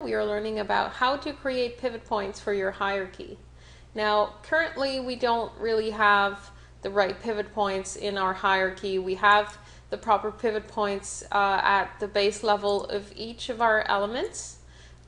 we are learning about how to create pivot points for your hierarchy. Now, currently we don't really have the right pivot points in our hierarchy. We have the proper pivot points uh, at the base level of each of our elements,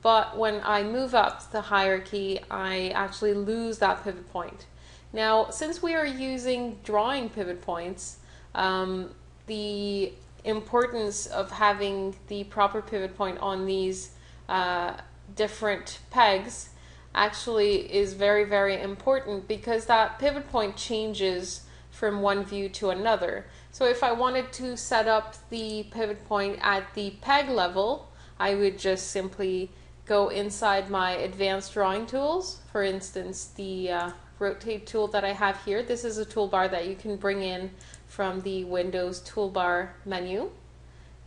but when I move up the hierarchy, I actually lose that pivot point. Now, since we are using drawing pivot points, um, the importance of having the proper pivot point on these uh, different pegs actually is very, very important because that pivot point changes from one view to another. So if I wanted to set up the pivot point at the peg level, I would just simply go inside my advanced drawing tools. For instance, the uh, rotate tool that I have here. This is a toolbar that you can bring in from the Windows toolbar menu.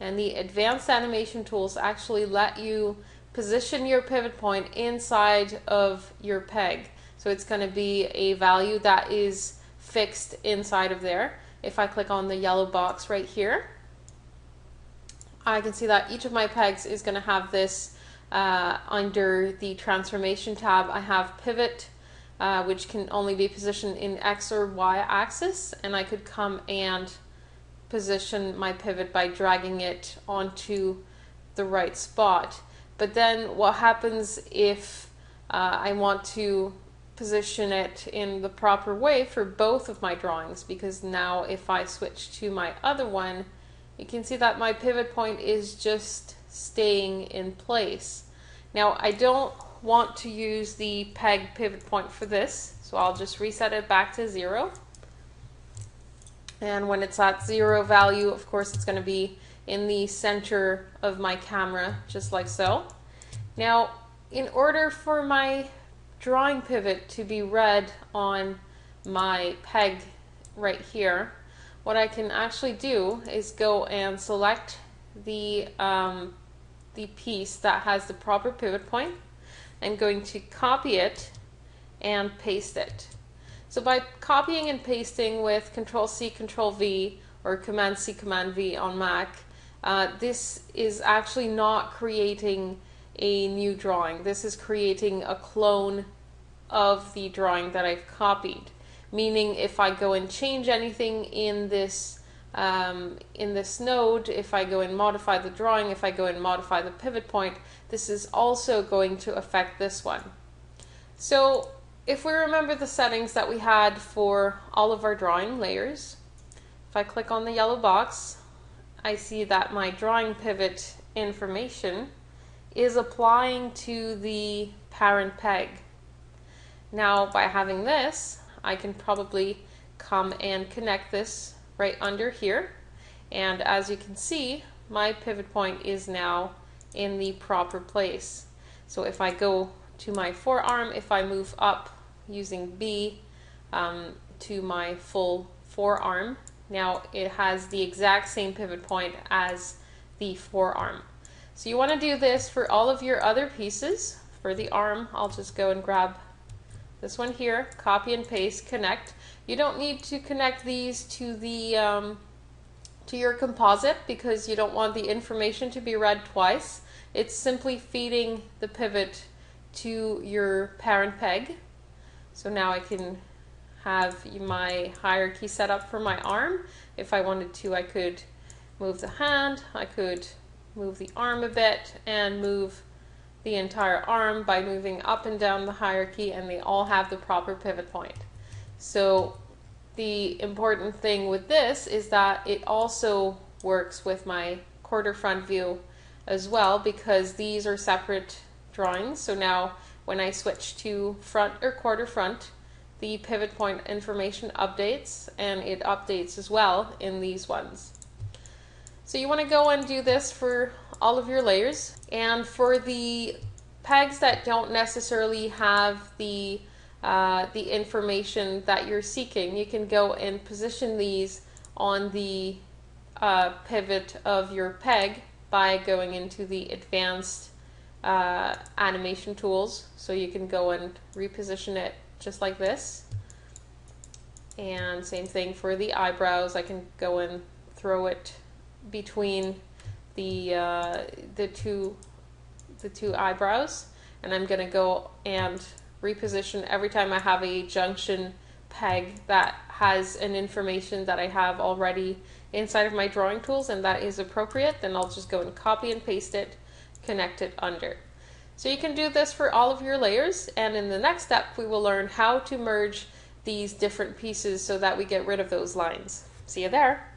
And the advanced animation tools actually let you position your pivot point inside of your peg. So it's going to be a value that is fixed inside of there. If I click on the yellow box right here, I can see that each of my pegs is going to have this uh, under the transformation tab. I have pivot, uh, which can only be positioned in X or Y axis, and I could come and position my pivot by dragging it onto the right spot. But then what happens if uh, I want to position it in the proper way for both of my drawings? Because now if I switch to my other one, you can see that my pivot point is just staying in place. Now I don't want to use the peg pivot point for this, so I'll just reset it back to zero. And when it's at zero value, of course, it's going to be in the center of my camera, just like so. Now, in order for my drawing pivot to be read on my peg right here, what I can actually do is go and select the, um, the piece that has the proper pivot point. I'm going to copy it and paste it. So by copying and pasting with Control C, Control V, or Command C, Command V on Mac, uh, this is actually not creating a new drawing. This is creating a clone of the drawing that I've copied. Meaning if I go and change anything in this um, in this node, if I go and modify the drawing, if I go and modify the pivot point, this is also going to affect this one. So if we remember the settings that we had for all of our drawing layers, if I click on the yellow box, I see that my drawing pivot information is applying to the parent peg. Now by having this, I can probably come and connect this right under here. And as you can see, my pivot point is now in the proper place. So if I go to my forearm, if I move up using B um, to my full forearm, now it has the exact same pivot point as the forearm. So you want to do this for all of your other pieces. For the arm, I'll just go and grab this one here, copy and paste, connect. You don't need to connect these to the um, to your composite because you don't want the information to be read twice. It's simply feeding the pivot to your parent peg. So now I can have my hierarchy set up for my arm. If I wanted to, I could move the hand, I could move the arm a bit, and move the entire arm by moving up and down the hierarchy, and they all have the proper pivot point. So the important thing with this is that it also works with my quarter front view as well because these are separate drawings. So now when I switch to front or quarter front, the pivot point information updates and it updates as well in these ones. So you want to go and do this for all of your layers and for the pegs that don't necessarily have the uh, the information that you're seeking, you can go and position these on the uh, pivot of your peg by going into the advanced uh, animation tools. So you can go and reposition it just like this. And same thing for the eyebrows. I can go and throw it between the uh, the two the two eyebrows. And I'm going to go and reposition every time I have a junction peg that has an information that I have already inside of my drawing tools and that is appropriate, then I'll just go and copy and paste it, connect it under. So you can do this for all of your layers and in the next step we will learn how to merge these different pieces so that we get rid of those lines. See you there.